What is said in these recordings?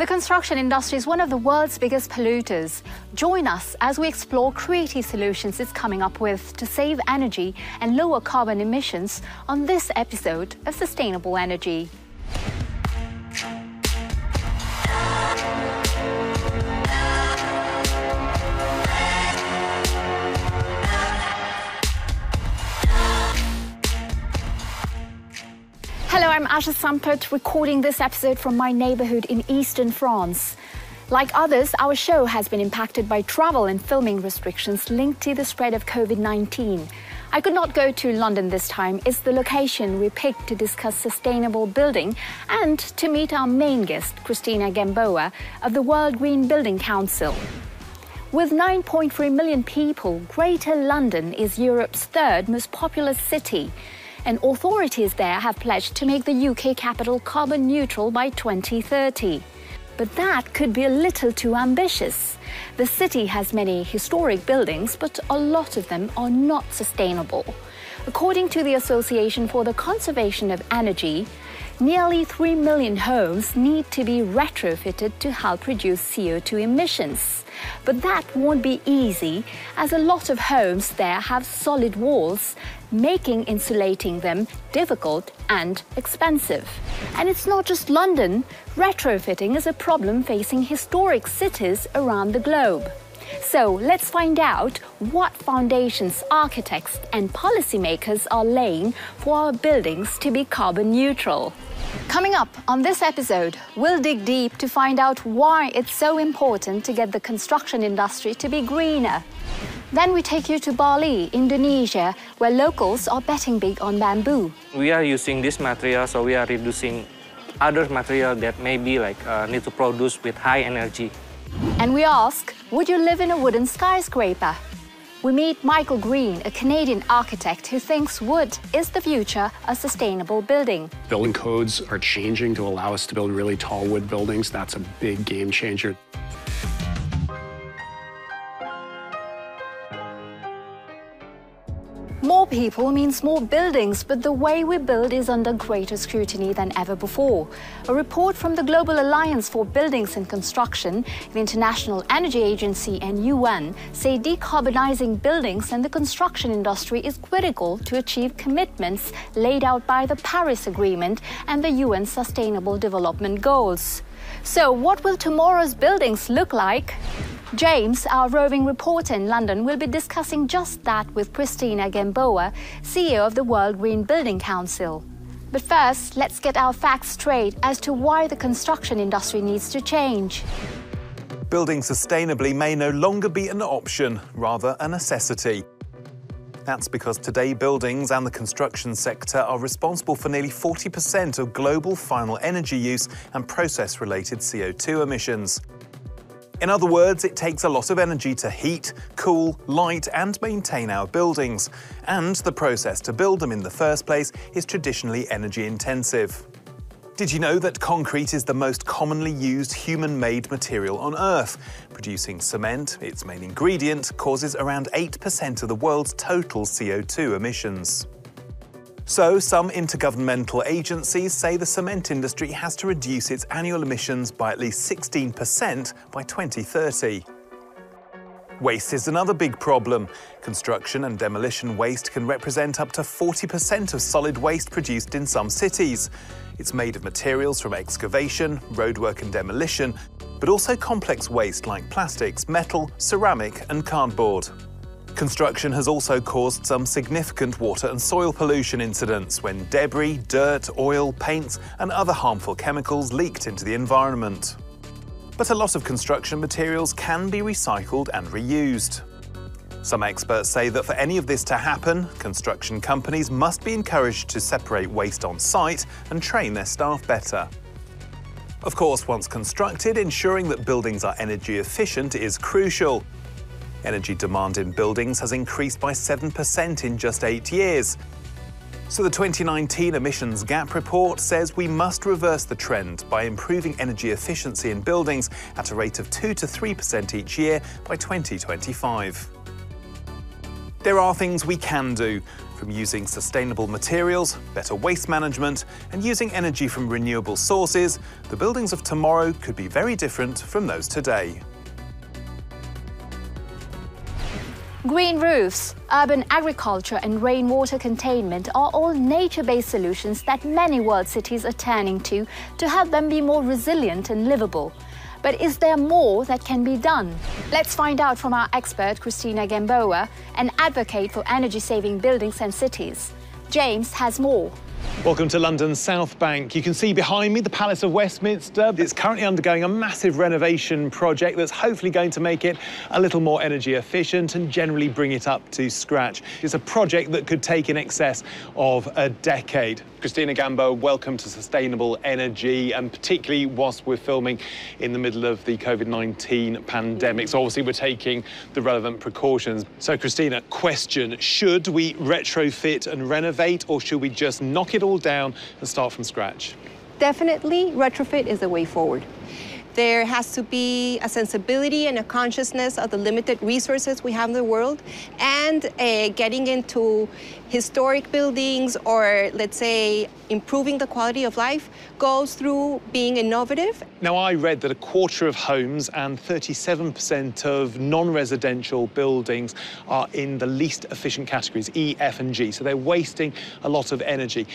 The construction industry is one of the world's biggest polluters. Join us as we explore creative solutions it's coming up with to save energy and lower carbon emissions on this episode of Sustainable Energy. Asha Samput, recording this episode from my neighborhood in eastern France. Like others, our show has been impacted by travel and filming restrictions linked to the spread of COVID 19. I could not go to London this time, it's the location we picked to discuss sustainable building and to meet our main guest, Christina Gamboa of the World Green Building Council. With 9.3 million people, Greater London is Europe's third most populous city and authorities there have pledged to make the UK capital carbon neutral by 2030. But that could be a little too ambitious. The city has many historic buildings, but a lot of them are not sustainable. According to the Association for the Conservation of Energy, nearly 3 million homes need to be retrofitted to help reduce CO2 emissions. But that won't be easy, as a lot of homes there have solid walls, making insulating them difficult and expensive. And it's not just London, retrofitting is a problem facing historic cities around the globe. So let's find out what foundations architects and policymakers are laying for our buildings to be carbon neutral. Coming up on this episode, we'll dig deep to find out why it's so important to get the construction industry to be greener. Then we take you to Bali, Indonesia, where locals are betting big on bamboo. We are using this material, so we are reducing other material that maybe like uh, need to produce with high energy. And we ask, would you live in a wooden skyscraper? We meet Michael Green, a Canadian architect who thinks wood is the future of sustainable building. Building codes are changing to allow us to build really tall wood buildings. That's a big game changer. People means more buildings, but the way we build is under greater scrutiny than ever before. A report from the Global Alliance for Buildings and Construction, the International Energy Agency, and UN say decarbonizing buildings and the construction industry is critical to achieve commitments laid out by the Paris Agreement and the UN Sustainable Development Goals. So, what will tomorrow's buildings look like? James, our roving reporter in London, will be discussing just that with Christina Gamboa, CEO of the World Green Building Council. But first, let's get our facts straight as to why the construction industry needs to change. Building sustainably may no longer be an option, rather a necessity. That's because today buildings and the construction sector are responsible for nearly 40% of global final energy use and process related CO2 emissions. In other words, it takes a lot of energy to heat, cool, light, and maintain our buildings. And the process to build them in the first place is traditionally energy intensive. Did you know that concrete is the most commonly used human made material on Earth? Producing cement, its main ingredient, causes around 8% of the world's total CO2 emissions. So, some intergovernmental agencies say the cement industry has to reduce its annual emissions by at least 16% by 2030. Waste is another big problem. Construction and demolition waste can represent up to 40% of solid waste produced in some cities. It's made of materials from excavation, roadwork and demolition, but also complex waste like plastics, metal, ceramic and cardboard. Construction has also caused some significant water and soil pollution incidents when debris, dirt, oil, paints, and other harmful chemicals leaked into the environment. But a lot of construction materials can be recycled and reused. Some experts say that for any of this to happen, construction companies must be encouraged to separate waste on site and train their staff better. Of course, once constructed, ensuring that buildings are energy efficient is crucial, Energy demand in buildings has increased by 7% in just eight years. So the 2019 Emissions Gap Report says we must reverse the trend by improving energy efficiency in buildings at a rate of 2 to 3% each year by 2025. There are things we can do. From using sustainable materials, better waste management, and using energy from renewable sources, the buildings of tomorrow could be very different from those today. Green roofs, urban agriculture, and rainwater containment are all nature based solutions that many world cities are turning to to help them be more resilient and livable. But is there more that can be done? Let's find out from our expert, Christina Gamboa, an advocate for energy saving buildings and cities. James has more. Welcome to London's South Bank. You can see behind me the Palace of Westminster. It's currently undergoing a massive renovation project that's hopefully going to make it a little more energy efficient and generally bring it up to scratch. It's a project that could take in excess of a decade. Christina Gamboa, welcome to Sustainable Energy, and particularly whilst we're filming in the middle of the COVID-19 pandemic. So obviously we're taking the relevant precautions. So Christina, question, should we retrofit and renovate or should we just knock it all down and start from scratch? Definitely retrofit is the way forward. There has to be a sensibility and a consciousness of the limited resources we have in the world and uh, getting into historic buildings or, let's say, improving the quality of life goes through being innovative. Now, I read that a quarter of homes and 37% of non-residential buildings are in the least efficient categories, E, F and G, so they're wasting a lot of energy.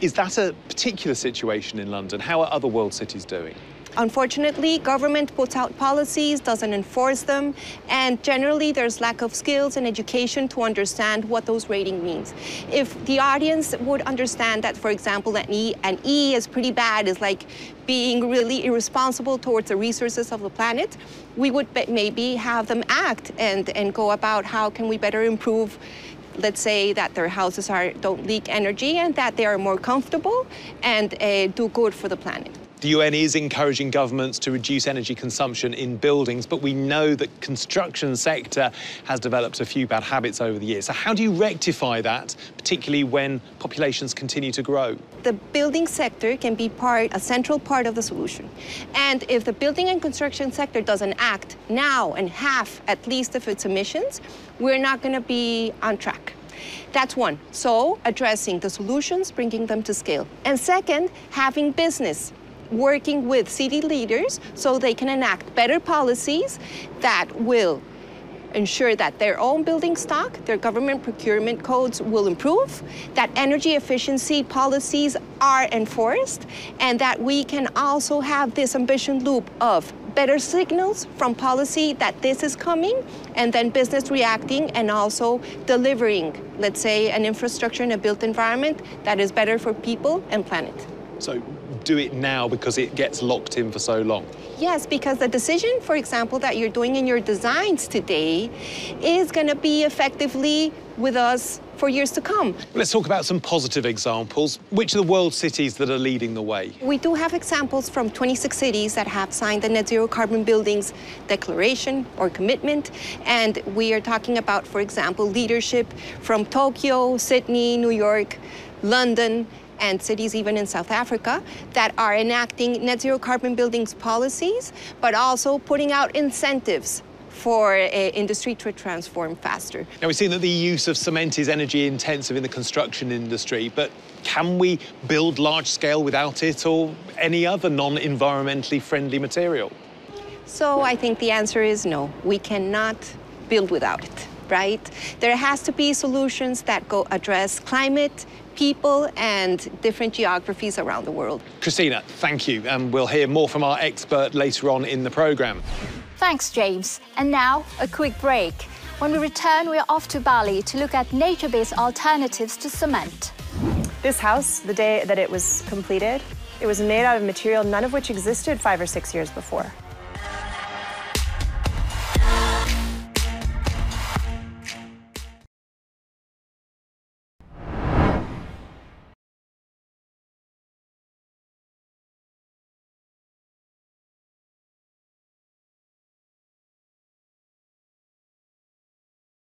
Is that a particular situation in London? How are other world cities doing? Unfortunately, government puts out policies, doesn't enforce them, and generally there's lack of skills and education to understand what those rating means. If the audience would understand that, for example, an E, an E is pretty bad, is like being really irresponsible towards the resources of the planet, we would maybe have them act and, and go about how can we better improve let's say that their houses are, don't leak energy and that they are more comfortable and uh, do good for the planet. The UN is encouraging governments to reduce energy consumption in buildings, but we know that construction sector has developed a few bad habits over the years. So how do you rectify that, particularly when populations continue to grow? The building sector can be part, a central part of the solution. And if the building and construction sector doesn't act now and half at least of its emissions, we're not going to be on track. That's one. So addressing the solutions, bringing them to scale. And second, having business working with city leaders so they can enact better policies that will ensure that their own building stock, their government procurement codes will improve, that energy efficiency policies are enforced, and that we can also have this ambition loop of better signals from policy that this is coming, and then business reacting and also delivering, let's say, an infrastructure and a built environment that is better for people and planet. So do it now because it gets locked in for so long? Yes, because the decision, for example, that you're doing in your designs today is going to be effectively with us for years to come. Let's talk about some positive examples. Which are the world cities that are leading the way? We do have examples from 26 cities that have signed the Net Zero Carbon Buildings Declaration or commitment. And we are talking about, for example, leadership from Tokyo, Sydney, New York, London, and cities even in South Africa that are enacting net zero carbon buildings policies, but also putting out incentives for uh, industry to transform faster. Now, we've seen that the use of cement is energy intensive in the construction industry, but can we build large scale without it or any other non-environmentally friendly material? So I think the answer is no. We cannot build without it, right? There has to be solutions that go address climate, people and different geographies around the world. Christina, thank you. And we'll hear more from our expert later on in the programme. Thanks, James. And now, a quick break. When we return, we're off to Bali to look at nature based alternatives to cement. This house, the day that it was completed, it was made out of material none of which existed five or six years before.